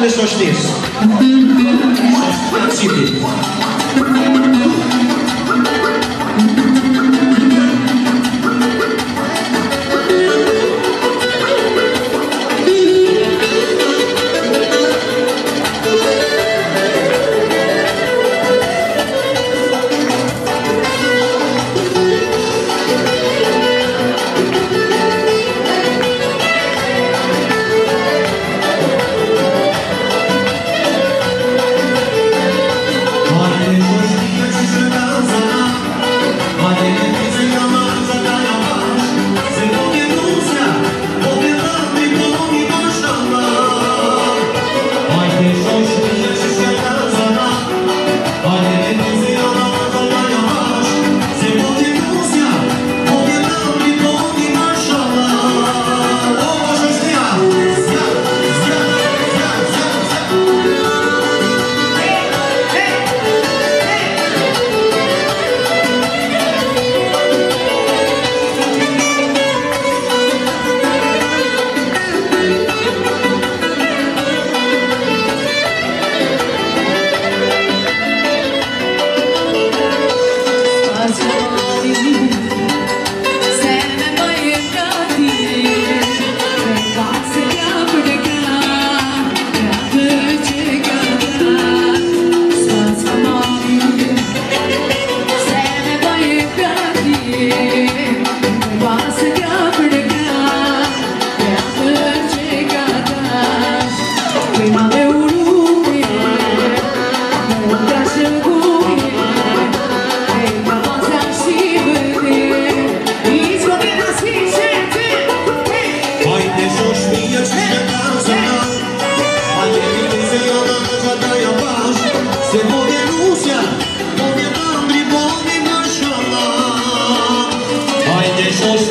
de sostes. Sostes. resource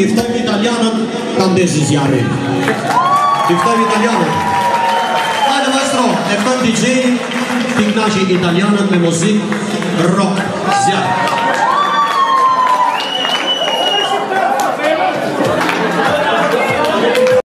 T'i iftojmë italianët të ndeshë T'i Të iftojmë italianët. Fajtë maestro, e fëm të gjithë, të iknashin italianët me mozikë rock zjarë.